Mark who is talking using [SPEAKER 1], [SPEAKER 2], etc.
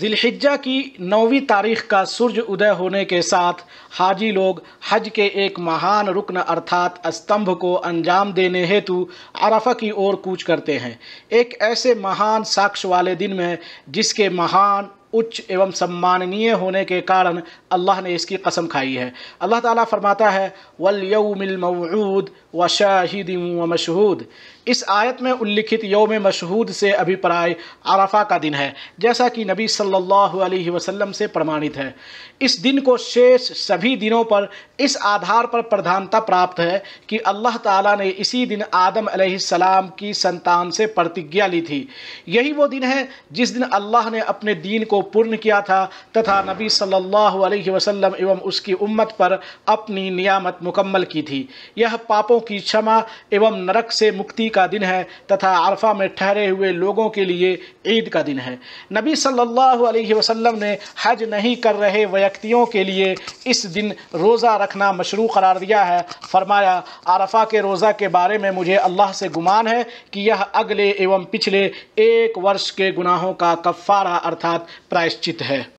[SPEAKER 1] ذی الحجہ کی نویں تاریخ کا سورج ادے ہونے کے ساتھ حاجی لوگ حج کے ایک مہان رکن ارتھات استمبھ کو انجام دینے ہیتو عرفہ کی اور کوچ کرتے ہیں۔ ایک ایسے مہان ساکش والے دن میں جس کے مہان اچ ایوم سماننیے ہونے کے کارن اللہ نے اس کی قسم کھائی ہے۔ اللہ تعالیٰ فرماتا ہے، وَالْيَوْمِ الْمَوْعُودِ وَشَاهِدٍ وَمَشْهُودٍ۔ اس آیت میں الکھت یوم مشہود سے ابھی پرائے عرفہ کا دن ہے، جیسا کہ نبی صلی اللہ علیہ وسلم سے پرمانت ہے۔ اس دن کو شیش سبھی دنوں پر اس آدھار پر پردھانتا پراپت ہے کہ اللہ تعالیٰ نے اسی دن آدم علیہ السلام کی سنتان سے پرتگیا لی تھی۔ یہی وہ دن ہے جس دن اللہ نے اپنے دین کو پورن کیا تھا، تتھا نبی صلی اللہ علیہ وسلم ایوم اس کی امت پر اپنی نیامت مکمل کی تھی۔ یہ پاپوں کی چھما ایوم نرک سے مکتی کا دن ہے، تتھا عرفہ میں ٹھہرے ہوئے لوگوں کے لیے عید کا دن ہے۔ نبی صلی اللہ علیہ وسلم نے حج نہیں کر رہے ویکتیوں کے لیے اس دن روزہ رکھنا مشروع قرار دیا ہے۔ فرمایا، عرفہ کے روزہ کے بارے میں مجھے اللہ سے گمان ہے کہ یہ اگلے ایوم پچھلے ایک ورش کے گناہوں کا کفارہ، ارتھات پرائشچت ہے۔